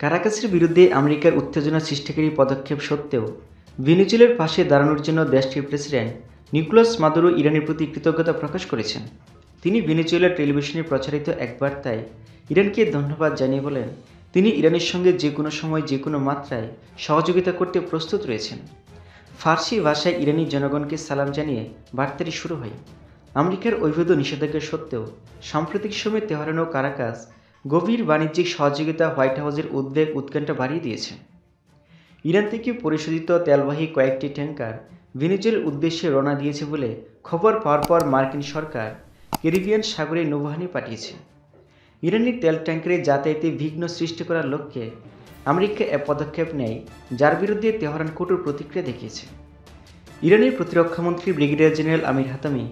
কারাকাসের বিরুদ্ধে আমেরিকার উত্তেজনা সৃষ্টিকারী পদক্ষেপ সত্ত্বেও ভেনেজুয়েলার পাশে দাঁড়ানোর জন্য দেশটির প্রেসিডেন্ট নিকোলাস মাদুরো ইরানের প্রতি কৃতজ্ঞতা প্রকাশ করেছেন। তিনি ভেনেজুয়েলার টেলিভিশনে প্রচারিত এক বার্তায় ইরানকে ধন্যবাদ জানিয়ে বলেন, তিনি ইরানের সঙ্গে যে কোনো সময় যে কোনো মাত্রায় সহযোগিতা করতে প্রস্তুত রয়েছেন। ফার্সি ভাষায় ইরানি জনগণকে সালাম জানিয়ে বার্তাটি শুরু হয়। আমেরিকার অবৈধ নিষেধাজ্ঞা সত্ত্বেও সাম্প্রতিক সময়ে তেহরান কারাকাস গভীর বাণিজ্যিক সহযোগিতা হোয়াইট হাউসের উদ্বেগ উৎকণ্ঠা বাড়িয়ে দিয়েছে। ইরান থেকে পরিশোধিত তেলবাহী কয়েকটি ট্যাঙ্কার ভেনেজুয়েলার উদ্দেশ্যে রওনা দিয়েছে বলে খবর পাওয়ার পর মার্কিন সরকার ক্যারিবিয়ান সাগরে নৌবাহিনী পাঠিয়েছে। ইরানি তেল ট্যাঙ্কারে যাতায়াতে বিঘ্ন সৃষ্টি করার লক্ষ্যে আমেরিকা এ পদক্ষেপ নেয়, যার বিরুদ্ধে তেহরান কঠোর প্রতিক্রিয়া দেখিয়েছে। ইরানের প্রতিরক্ষামন্ত্রী ব্রিগেডিয়ার জেনারেল আমির হাতামি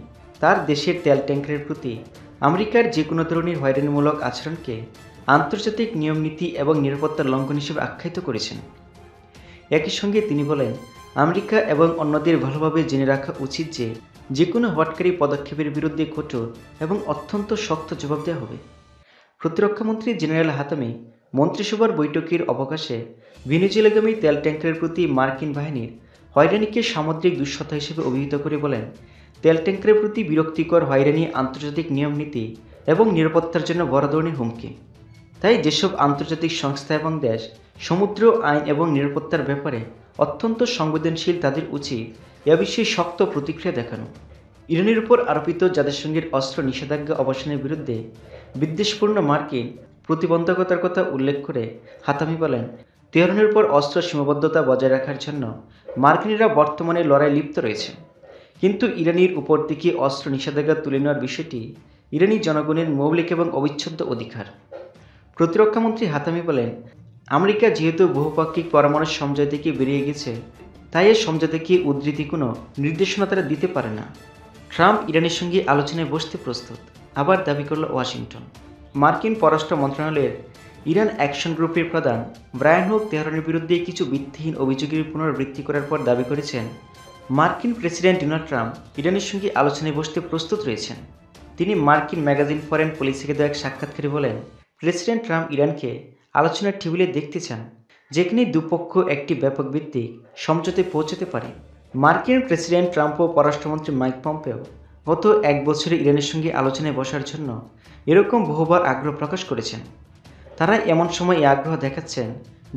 তার দেশের তেল ট্যাঙ্কারের প্রতি আমেরিকার যে কোনো ধরনের হয়রানিমূলক আচরণকে আন্তর্জাতিক নিয়মনীতি এবং নিরাপত্তার লঙ্ঘন হিসেবে আখ্যায়িত করেছেন। একই সঙ্গে তিনি বলেন, আমেরিকা এবং অন্যদের ভালোভাবে জেনে রাখা উচিত যে যে কোনো হটকারী পদক্ষেপের বিরুদ্ধে কঠোর এবং অত্যন্ত শক্ত জবাব দেওয়া হবে। প্রতিরক্ষামন্ত্রী জেনারেল হাতামি মন্ত্রিসভার বৈঠকের অবকাশে ভেনেজুয়েলাগামী তেল ট্যাঙ্কারের প্রতি মার্কিন বাহিনীর হয়রানিকে সামুদ্রিক দুঃসতা হিসেবে অভিহিত করে বলেন তেল ট্যাঙ্কের প্রতি বিরক্তিকর হয়রানি আন্তর্জাতিক নিয়ম নীতি এবং নিরাপত্তার জন্য বড় ধরনের হুমকি। তাই যেসব আন্তর্জাতিক সংস্থা এবং দেশ সমুদ্র, আইন এবং নিরাপত্তার ব্যাপারে অত্যন্ত সংবেদনশীল তাদের উচিত, এ বিষয়ে শক্ত প্রতিক্রিয়া দেখানো। ইরানের উপর আরোপিত জাতিসংঘের অস্ত্র নিষেধাজ্ঞা অবসানের বিরুদ্ধে বিদ্বেষপূর্ণ মার্কিন প্রতিবন্ধকতার কথা উল্লেখ করে হাতামি বলেন, তেহরানের উপর অস্ত্র সীমাবদ্ধতা বজায় রাখার জন্য মার্কিনিরা বর্তমানে লড়াই লিপ্ত রয়েছে। কিন্তু ইরানির উপর থেকে অস্ত্র নিষেধাজ্ঞা তুলে নেওয়ার বিষয়টি ইরানি জনগণের মৌলিক এবং অবিচ্ছেদ্য অধিকার। প্রতিরক্ষামন্ত্রী হাতামি বলেন, আমেরিকা যেহেতু বহুপাক্ষিক পরমাণু সমঝোতা থেকে বেরিয়ে গেছে, তাই এর সমঝোতাকে উদ্ধৃতি কোনো নির্দেশনা তারা দিতে পারে না। ট্রাম্প ইরানের সঙ্গে আলোচনায় বসতে প্রস্তুত। আবার দাবি করল ওয়াশিংটন। মার্কিন পররাষ্ট্র মন্ত্রণালয়ের ইরান অ্যাকশন গ্রুপের প্রধান ব্রায়ান হোক তেহরানের বিরুদ্ধে কিছু ভিত্তিহীন অভিযোগের পুনরাবৃত্তি করার পর দাবি করেছেন মার্কিন প্রেসিডেন্ট ডোনাল্ড ট্রাম্প ইরানের সঙ্গে আলোচনায় বসতে প্রস্তুত রয়েছেন। তিনি মার্কিন ম্যাগাজিন ফরেন পলিসিকে দেওয়া এক সাক্ষাৎকারে বলেন, প্রেসিডেন্ট ট্রাম্প ইরানকে আলোচনার টেবিলে দেখতে চান, যেখানে দুপক্ষ একটি ব্যাপক ভিত্তিক সমঝোতে পৌঁছতে পারে। মার্কিন প্রেসিডেন্ট ট্রাম্প ও পররাষ্ট্রমন্ত্রী মাইক পম্পেও গত এক বছরে ইরানের সঙ্গে আলোচনায় বসার জন্য এরকম বহুবার আগ্রহ প্রকাশ করেছেন। তারা এমন সময় এই আগ্রহ দেখাচ্ছেন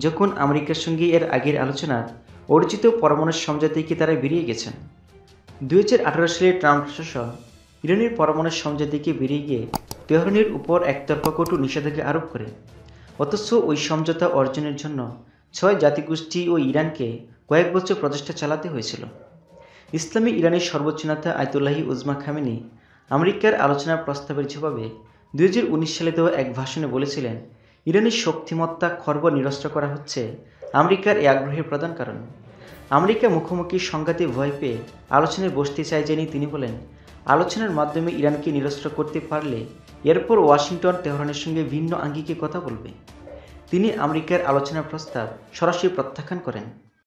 যখন আমেরিকার সঙ্গে এর আগের আলোচনার অর্জিত পরমাণু সমঝোতা থেকে তারা বেরিয়ে গেছেন। দুই হাজার আঠারো সালে ট্রাম্প প্রশাসন ইরানের পরমাণু সমঝোতা থেকে বেরিয়ে গিয়ে তেহরানের উপর একতরফা কটু নিষেধাজ্ঞা আরোপ করে। অথচ ওই সমঝোতা অর্জনের জন্য ছয় জাতিগোষ্ঠী ও ইরানকে কয়েক বছর প্রচেষ্টা চালাতে হয়েছিল। ইসলামী ইরানের সর্বোচ্চ নেতা আয়তুল্লাহি উজমা খামেনি আমেরিকার আলোচনার প্রস্তাবের জবাবে দুই হাজার উনিশ সালে দেওয়া এক ভাষণে বলেছিলেন, ইরানের শক্তিমত্তা খর্ব নিরস্ত করা হচ্ছে আমেরিকার এই আগ্রহের প্রধান কারণ। আমেরিকা মুখোমুখি সংঘাতে ভয় পেয়ে আলোচনায় বসতে চায় জেনে তিনি বলেন আলোচনার মাধ্যমে ইরানকে নিরস্ত্র করতে পারলে এরপর ওয়াশিংটন তেহরানের সঙ্গে ভিন্ন আঙ্গিকে কথা বলবে। তিনি আমেরিকার আলোচনার প্রস্তাব সরাসরি প্রত্যাখ্যান করেন।